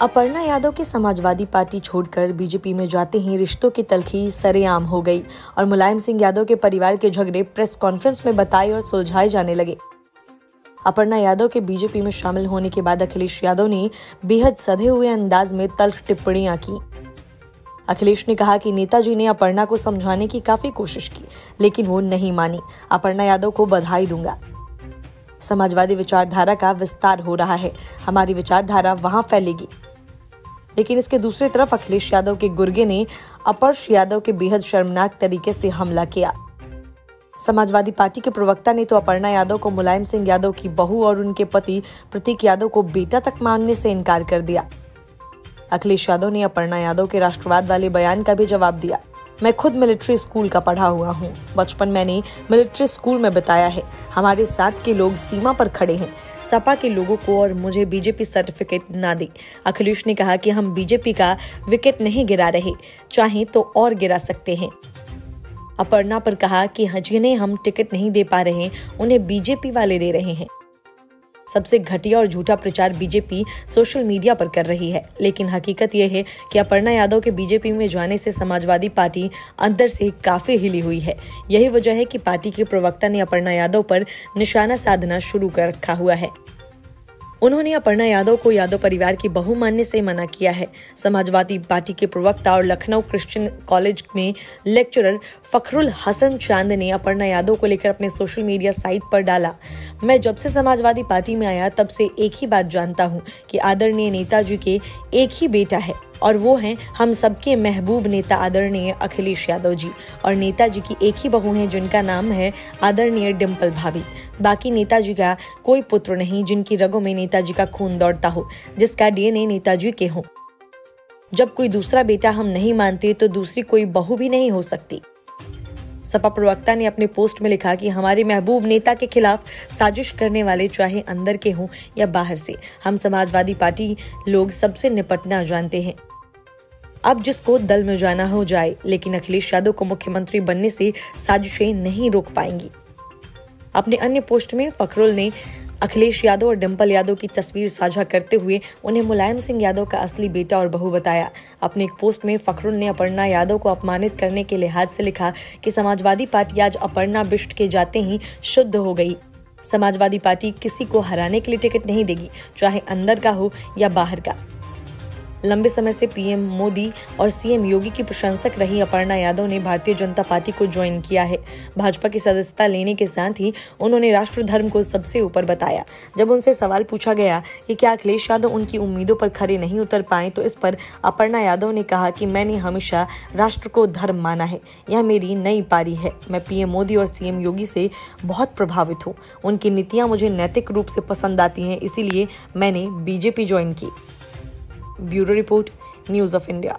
अपर्णा यादव के समाजवादी पार्टी छोड़कर बीजेपी में जाते ही रिश्तों की तलखी सरेआम हो गई और मुलायम सिंह यादव के परिवार के झगड़े प्रेस कॉन्फ्रेंस में बताए और सुलझाए जाने लगे। अपर्णा यादव के बीजेपी में शामिल होने के बाद अखिलेश यादव ने बेहद सधे हुए अंदाज में तल्ख टिप्पणियाँ की। अखिलेश ने कहा कि नेताजी ने अपर्णा को समझाने की काफ़ी कोशिश की, लेकिन वो नहीं मानी। अपर्णा यादव को बधाई दूँगा। समाजवादी विचारधारा का विस्तार हो रहा है। हमारी विचारधारा वहाँ फैलेगी। लेकिन इसके दूसरी तरफ़ अखिलेश यादव के गुर्गे ने अपर्श यादव के बेहद शर्मनाक तरीके से हमला किया। समाजवादी पार्टी के प्रवक्ता ने तो अपर्णा यादव को मुलायम सिंह यादव की बहू और उनके पति प्रतीक यादव को बेटा तक मानने से इनकार कर दिया। अखिलेश यादव ने अपर्णा यादव के राष्ट्रवाद वाले बयान का भी जवाब दिया। मैं खुद मिलिट्री स्कूल का पढ़ा हुआ हूँ। बचपन मैंने मिलिट्री स्कूल में बताया है। हमारे साथ के लोग सीमा पर खड़े हैं। सपा के लोगों को और मुझे बीजेपी सर्टिफिकेट ना दे। अखिलेश ने कहा कि हम बीजेपी का विकेट नहीं गिरा रहे। चाहे तो और गिरा सकते हैं। अपर्णा पर कहा कि जिन्हें हम टिकट नहीं दे पा रहे उन्हें बीजेपी वाले दे रहे हैं। सबसे घटिया और झूठा प्रचार बीजेपी सोशल मीडिया पर कर रही है। लेकिन हकीकत यह है कि अपर्णा यादव के बीजेपी में जाने से समाजवादी पार्टी अंदर से काफ़ी हिली हुई है। यही वजह है कि पार्टी के प्रवक्ता ने अपर्णा यादव पर निशाना साधना शुरू कर रखा हुआ है। उन्होंने अपर्णा यादव को यादव परिवार की बहु मानने से मना किया है। समाजवादी पार्टी के प्रवक्ता और लखनऊ क्रिश्चियन कॉलेज में लेक्चरर फखरुल हसन चाँद ने अपर्णा यादव को लेकर अपने सोशल मीडिया साइट पर डाला। मैं जब से समाजवादी पार्टी में आया, तब से एक ही बात जानता हूँ कि आदरणीय नेताजी के एक ही बेटा है। और वो हैं हम सबके महबूब नेता आदरणीय अखिलेश यादव जी और नेताजी की एक ही बहू हैं, जिनका नाम है आदरणीय डिम्पल भाभी। बाकी नेताजी का कोई पुत्र नहीं, जिनकी रगों में नेताजी का खून दौड़ता हो, जिसका डीएनए नेताजी के हो। जब कोई दूसरा बेटा हम नहीं मानते तो दूसरी कोई बहू भी नहीं हो सकती। सपा प्रवक्ता ने अपने पोस्ट में लिखा कि हमारे महबूब नेता के खिलाफ साजिश करने वाले चाहे अंदर के हों या बाहर से, हम समाजवादी पार्टी लोग सबसे निपटना जानते हैं। अब जिसको दल में जाना हो जाए, लेकिन अखिलेश यादव को मुख्यमंत्री बनने से साजिशें नहीं रोक पाएँगी। अपने अन्य पोस्ट में फखरुल ने अखिलेश यादव और डिम्पल यादव की तस्वीर साझा करते हुए उन्हें मुलायम सिंह यादव का असली बेटा और बहू बताया। अपने एक पोस्ट में फखरुल ने अपर्णा यादव को अपमानित करने के लिहाज से लिखा कि समाजवादी पार्टी आज अपर्णा बिष्ट के जाते ही शुद्ध हो गई। समाजवादी पार्टी किसी को हराने के लिए टिकट नहीं देगी, चाहे अंदर का हो या बाहर का। लंबे समय से पीएम मोदी और सीएम योगी की प्रशंसक रही अपर्णा यादव ने भारतीय जनता पार्टी को ज्वाइन किया है। भाजपा की सदस्यता लेने के साथ ही उन्होंने राष्ट्र धर्म को सबसे ऊपर बताया। जब उनसे सवाल पूछा गया कि क्या अखिलेश यादव उनकी उम्मीदों पर खड़े नहीं उतर पाए तो इस पर अपर्णा यादव ने कहा कि मैंने हमेशा राष्ट्र को धर्म माना है। यह मेरी नई पारी है। मैं पीएम मोदी और सीएम योगी से बहुत प्रभावित हूँ। उनकी नीतियाँ मुझे नैतिक रूप से पसंद आती हैं, इसीलिए मैंने बीजेपी ज्वाइन की। Bureau Report, News of India.